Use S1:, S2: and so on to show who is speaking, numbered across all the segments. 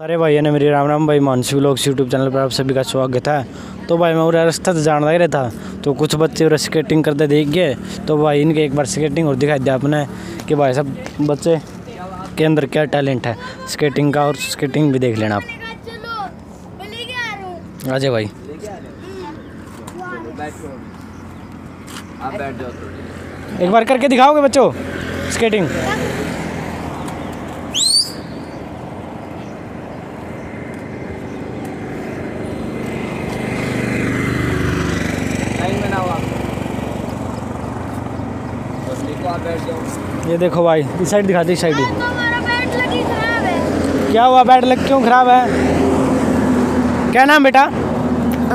S1: सारे भाई ने मेरी राम राम भाई मानसी व्लॉग यूट्यूब चैनल पर आप सभी का स्वागत है। तो भाई, मैं उधर रास्ता से जान लग रहा था तो कुछ बच्चे उधर स्केटिंग करते देख गए। तो भाई, इनके एक बार स्केटिंग और दिखाई दिया आपने कि भाई सब बच्चे के अंदर क्या टैलेंट है। स्केटिंग का और स्केटिंग भी देख लेना आप।
S2: हूँ
S1: अजय भाई। एक बार करके दिखाओगे बच्चों स्केटिंग
S3: लाइन में ना हो आप बस देखो आप बैठ जाओ
S1: ये देखो भाई इस साइड दिखा दी साइड। ही
S2: है
S1: क्या हुआ? बैट लग क्यों खराब है? क्या नाम बेटा?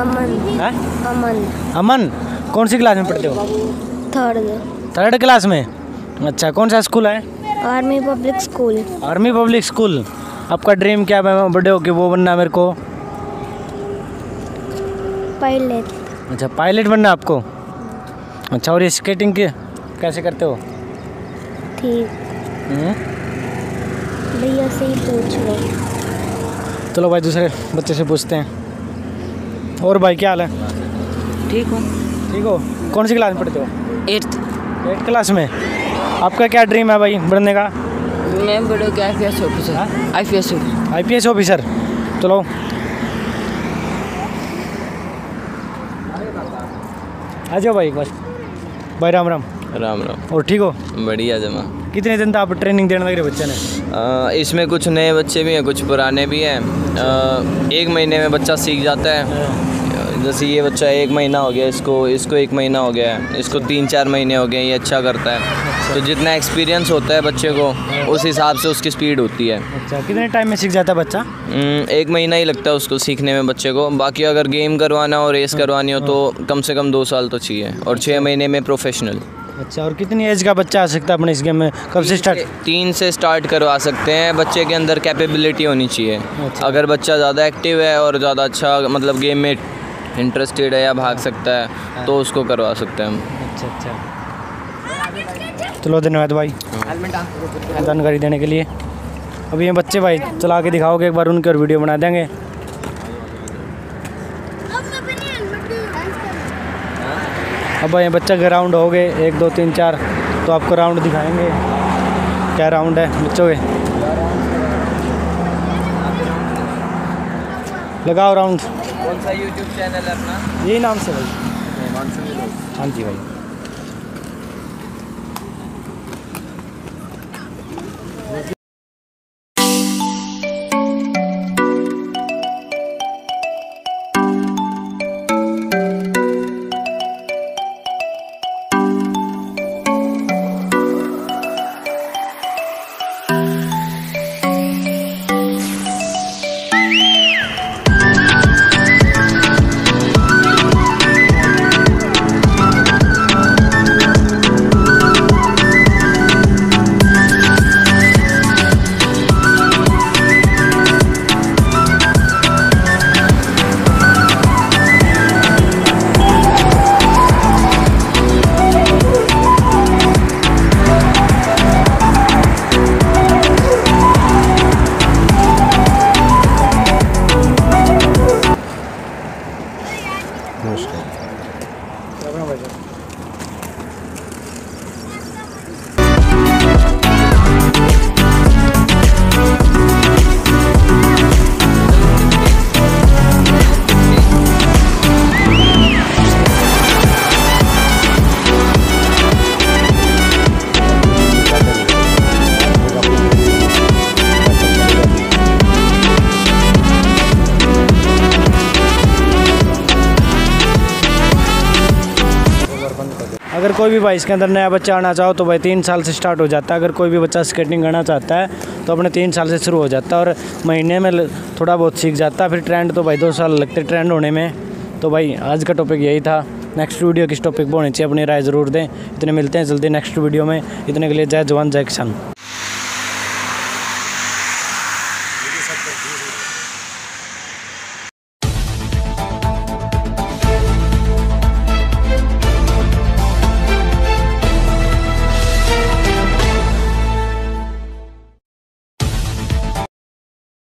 S2: अमन।
S1: है?
S2: अमन।
S1: अमन? कौन सी क्लास में पढ़ते हो?
S2: थर्ड
S1: थर्ड क्लास में? अच्छा कौन सा स्कूल है?
S2: Army public school
S1: army public school आपका ड्रीम क्या है? बड़े होके वो बनना मेरे को।
S2: पायलट
S1: अच्छा पायलट बनना आपको? अच्छा और ये स्केटिंग के कैसे करते हो?
S2: ठीक।
S1: हम्म?
S2: भैया से ही पूछ लो।
S1: चलो भाई दूसरे बच्चे से पूछते हैं। और भाई क्या हाल है?
S4: ठीक हूँ।
S1: ठीक हो? कौन सी क्लास में पढ़ते हो?
S4: एट्थ
S1: एट क्लास में? आपका क्या ड्रीम है भाई बढ़ने का?
S4: मैं बड़े के I P S officer I P S officer
S1: I P S officer चलो। आ जाओ भाई एक बार। भाई राम राम।
S3: राम राम।
S1: और ठीक हो?
S3: बढ़िया जमा।
S1: कितने दिन तक आप ट्रेनिंग देने लग रहे बच्चे ने?
S3: इसमें कुछ नए बच्चे भी हैं कुछ पुराने भी हैं। एक महीने में बच्चा सीख जाता है। जैसे ये बच्चा एक महीना हो गया इसको इसको एक महीना हो गया है इसको तीन चार महीने हो गए ये अच्छा करता है। तो जितना एक्सपीरियंस होता है बच्चे को उस हिसाब से उसकी स्पीड होती है।
S1: अच्छा कितने टाइम में सीख जाता है बच्चा?
S3: हम्म, एक महीना ही लगता है उसको सीखने में बच्चे को। बाकी अगर गेम करवाना हो रेस करवानी हो तो कम से कम दो साल तो चाहिए और छः महीने में प्रोफेशनल
S1: अच्छा और कितनी एज का बच्चा आ सकता है अपने इस गेम में? कब से स्टार्ट
S3: तीन से स्टार्ट करवा सकते हैं। बच्चे के अंदर कैपेबिलिटी होनी चाहिए।
S1: अच्छा।
S3: अगर बच्चा ज़्यादा एक्टिव है और ज़्यादा अच्छा मतलब गेम में इंटरेस्टेड है या भाग सकता है तो उसको करवा सकते हैं हम।
S1: अच्छा अच्छा। चलो धन्यवाद भाई। जानकारी देने के लिए। अब ये बच्चे भाई चला के दिखाओगे एक बार उनके और वीडियो बना देंगे। अब भाई ये बच्चा के राउंड हो गए एक दो तीन चार तो आपको राउंड दिखाएँगे। क्या राउंड है बच्चों के? लगाओ राउंड
S3: कौन सा यूट्यूब चैनल है अपना?
S1: यही नाम से भाई। हाँ जी भाई। it. अगर कोई भी भाई, इसके अंदर नया बच्चा आना चाहो तो भाई तीन साल से स्टार्ट हो जाता है। अगर कोई भी बच्चा स्केटिंग करना चाहता है तो अपने तीन साल से शुरू हो जाता है और महीने में थोड़ा बहुत सीख जाता है। फिर ट्रेंड तो भाई दो साल लगते ट्रेंड होने में। तो भाई, आज का टॉपिक यही था। नेक्स्ट वीडियो किस टॉपिक पर होनी चाहिए, अपनी राय ज़रूर दें। इतने मिलते हैं जल्दी नेक्स्ट वीडियो में। इतने के लिए जय जवान, जय किसान।